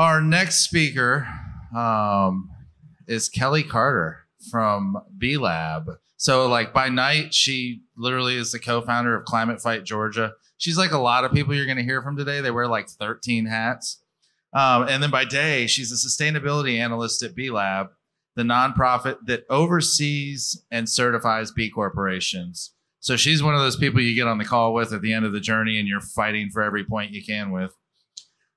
Our next speaker um, is Kelly Carter from B Lab. So, like by night, she literally is the co-founder of Climate Fight Georgia. She's like a lot of people you're going to hear from today. They wear like 13 hats. Um, and then by day, she's a sustainability analyst at B Lab, the nonprofit that oversees and certifies B corporations. So she's one of those people you get on the call with at the end of the journey, and you're fighting for every point you can with.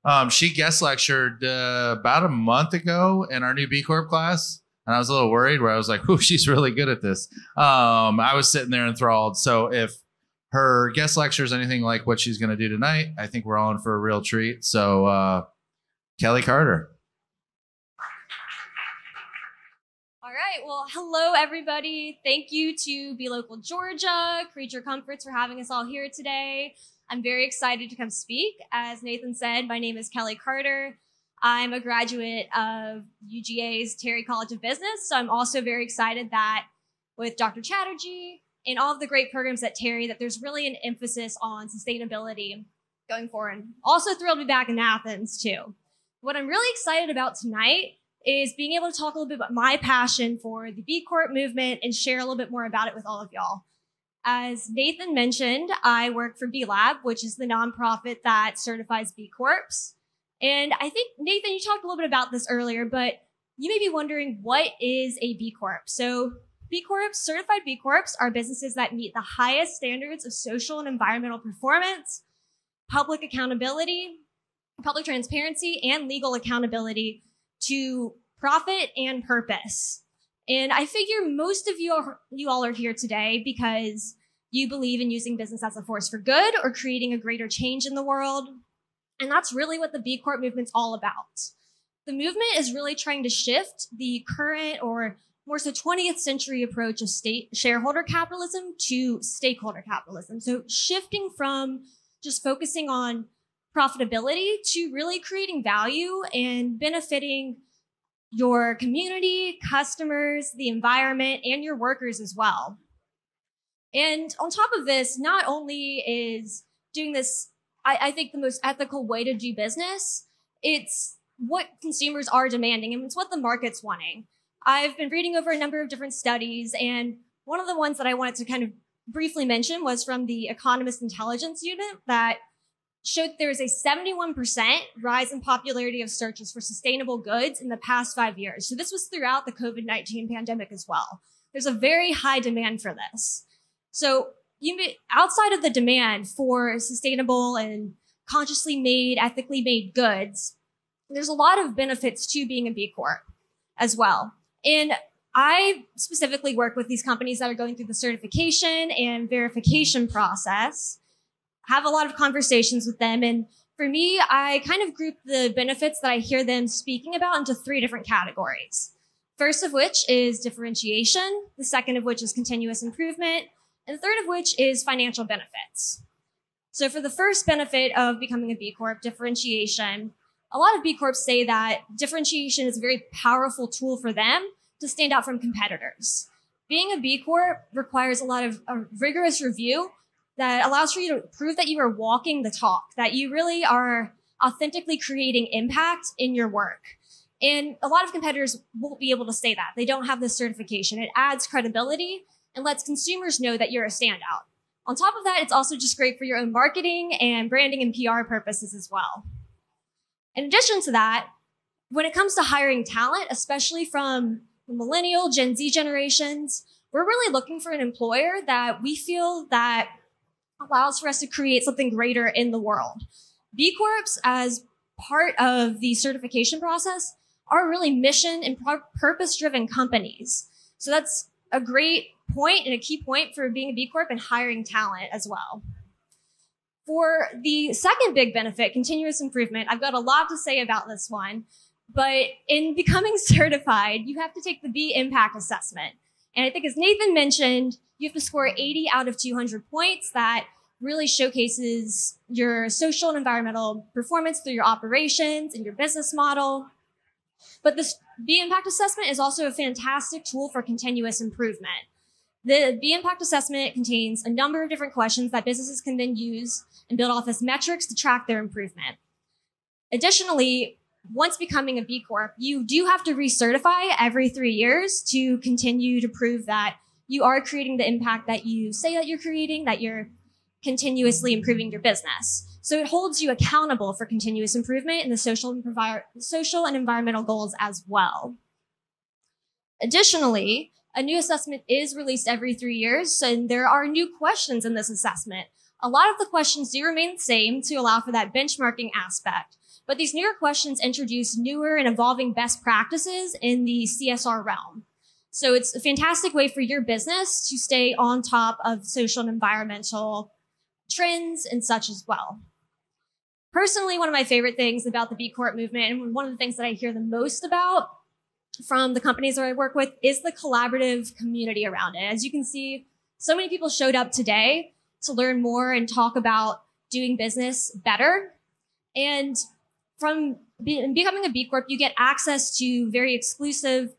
Um, she guest lectured uh, about a month ago in our new B Corp class, and I was a little worried. Where I was like, "Ooh, she's really good at this." Um, I was sitting there enthralled. So if her guest lecture is anything like what she's going to do tonight, I think we're all in for a real treat. So, uh, Kelly Carter. All right. Well, hello, everybody. Thank you to B Local Georgia, Creature Comforts for having us all here today. I'm very excited to come speak. As Nathan said, my name is Kelly Carter. I'm a graduate of UGA's Terry College of Business. So I'm also very excited that with Dr. Chatterjee and all of the great programs at Terry, that there's really an emphasis on sustainability going forward. Also thrilled to be back in Athens too. What I'm really excited about tonight is being able to talk a little bit about my passion for the B Corp movement and share a little bit more about it with all of y'all. As Nathan mentioned, I work for B Lab, which is the nonprofit that certifies B Corps. And I think, Nathan, you talked a little bit about this earlier, but you may be wondering what is a B Corp? So, B Corps, certified B Corps, are businesses that meet the highest standards of social and environmental performance, public accountability, public transparency, and legal accountability to profit and purpose. And I figure most of you, are, you all are here today because you believe in using business as a force for good or creating a greater change in the world. And that's really what the B Corp movement's all about. The movement is really trying to shift the current or more so 20th century approach of state shareholder capitalism to stakeholder capitalism. So shifting from just focusing on profitability to really creating value and benefiting your community, customers, the environment, and your workers as well. And on top of this, not only is doing this, I, I, think, the most ethical way to do business, it's what consumers are demanding and it's what the market's wanting. I've been reading over a number of different studies, and one of the ones that I wanted to kind of briefly mention was from the Economist Intelligence Unit that showed there was a 71% rise in popularity of searches for sustainable goods in the past five years. So this was throughout the COVID-19 pandemic as well. There's a very high demand for this. So you may, outside of the demand for sustainable and consciously made, ethically made goods, there's a lot of benefits to being a B Corp as well. And I specifically work with these companies that are going through the certification and verification process have a lot of conversations with them. And for me, I kind of group the benefits that I hear them speaking about into three different categories. First of which is differentiation. The second of which is continuous improvement. And the third of which is financial benefits. So for the first benefit of becoming a B Corp, differentiation, a lot of B Corps say that differentiation is a very powerful tool for them to stand out from competitors. Being a B Corp requires a lot of a rigorous review that allows for you to prove that you are walking the talk, that you really are authentically creating impact in your work. And a lot of competitors won't be able to say that. They don't have this certification. It adds credibility and lets consumers know that you're a standout. On top of that, it's also just great for your own marketing and branding and PR purposes as well. In addition to that, when it comes to hiring talent, especially from the millennial, Gen Z generations, we're really looking for an employer that we feel that allows for us to create something greater in the world. B Corps, as part of the certification process, are really mission and purpose driven companies. So that's a great point and a key point for being a B Corp and hiring talent as well. For the second big benefit, continuous improvement, I've got a lot to say about this one, but in becoming certified, you have to take the B impact assessment. And I think as Nathan mentioned, you have to score 80 out of 200 points that really showcases your social and environmental performance through your operations and your business model. But this B impact assessment is also a fantastic tool for continuous improvement. The B impact assessment contains a number of different questions that businesses can then use and build off as metrics to track their improvement. Additionally, once becoming a B Corp, you do have to recertify every three years to continue to prove that you are creating the impact that you say that you're creating, that you're continuously improving your business. So it holds you accountable for continuous improvement in the social and, provi- social and environmental goals as well. Additionally, a new assessment is released every three years, and there are new questions in this assessment. A lot of the questions do remain the same to allow for that benchmarking aspect, but these newer questions introduce newer and evolving best practices in the CSR realm. So it's a fantastic way for your business to stay on top of social and environmental trends and such as well. Personally, one of my favorite things about the B Corp movement, and one of the things that I hear the most about from the companies that I work with, is the collaborative community around it. As you can see, so many people showed up today to learn more and talk about doing business better. And from be- becoming a B Corp, you get access to very exclusive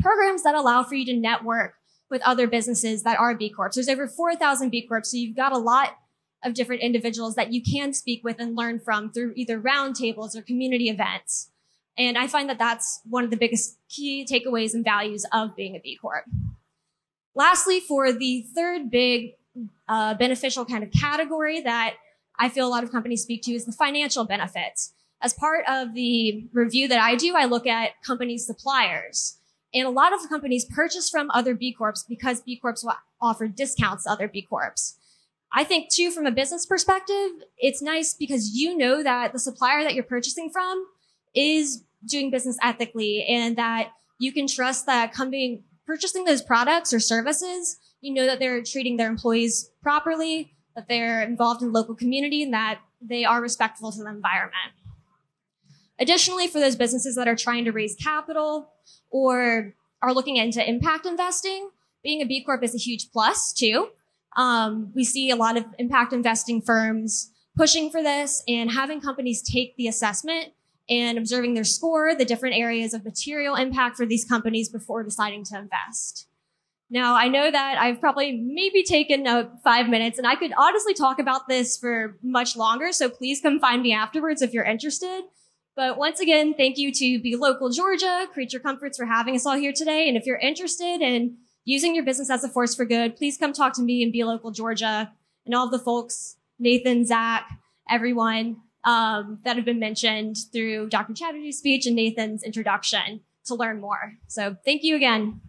programs that allow for you to network with other businesses that are B Corps. There's over 4,000 B Corps, so you've got a lot of different individuals that you can speak with and learn from through either roundtables or community events. And I find that that's one of the biggest key takeaways and values of being a B Corp. Lastly, for the third big uh, beneficial kind of category that I feel a lot of companies speak to is the financial benefits. As part of the review that I do, I look at company suppliers. And a lot of companies purchase from other B Corps because B Corps will offer discounts to other B Corps. I think too, from a business perspective, it's nice because you know that the supplier that you're purchasing from is doing business ethically and that you can trust that coming, purchasing those products or services, you know that they're treating their employees properly, that they're involved in local community and that they are respectful to the environment. Additionally, for those businesses that are trying to raise capital or are looking into impact investing, being a B Corp is a huge plus too. Um, we see a lot of impact investing firms pushing for this and having companies take the assessment and observing their score, the different areas of material impact for these companies before deciding to invest. Now, I know that I've probably maybe taken uh, five minutes and I could honestly talk about this for much longer. So please come find me afterwards if you're interested. But once again, thank you to B Local Georgia, Creature Comforts for having us all here today. And if you're interested in using your business as a force for good, please come talk to me and B Local Georgia and all of the folks, Nathan, Zach, everyone um, that have been mentioned through Dr. Chatterjee's speech and Nathan's introduction to learn more. So thank you again.